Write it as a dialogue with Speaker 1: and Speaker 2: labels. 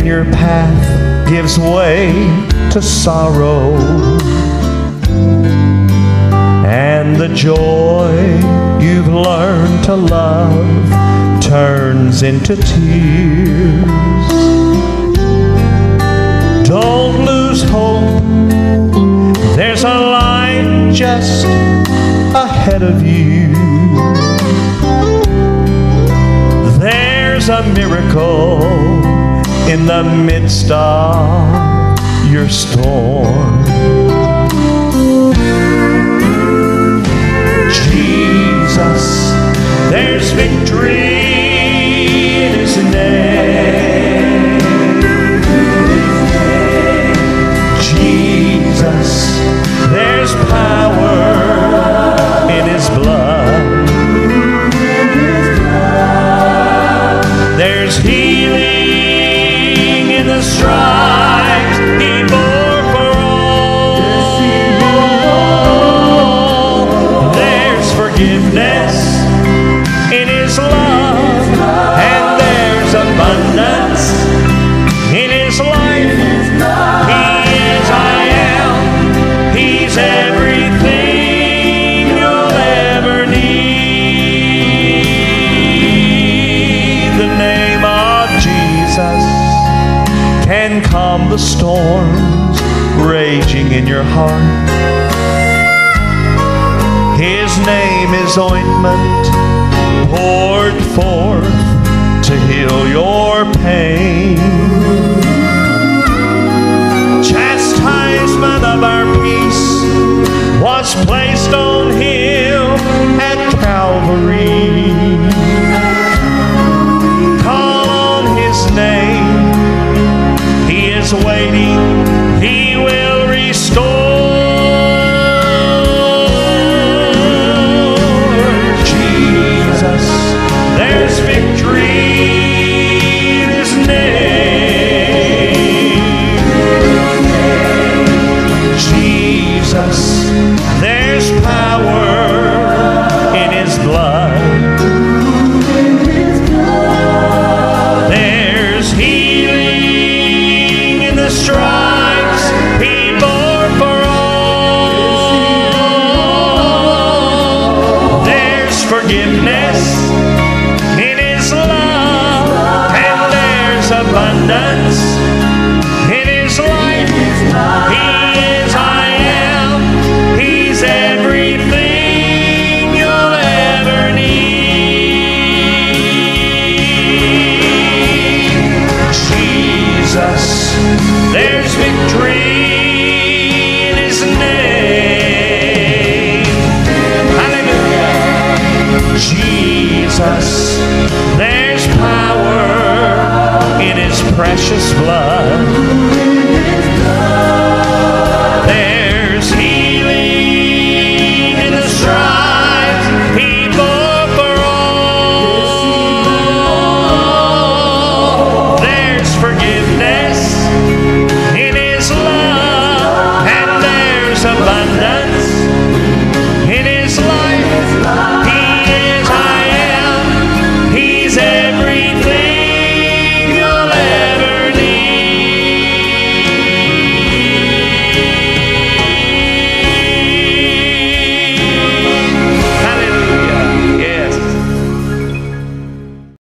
Speaker 1: path gives way to sorrow. And the joy you've learned to love turns into tears. Don't lose hope. There's a light just ahead of you. There's a miracle in the midst of your storm. Jesus, there's victory in His name. Jesus, there's power in His blood. There's healing in can calm the storms raging in your heart. His name is ointment poured forth to heal your pain. Jesus, victory in his name. Hallelujah. Jesus, there's power in his precious